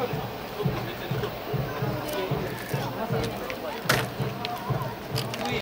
put.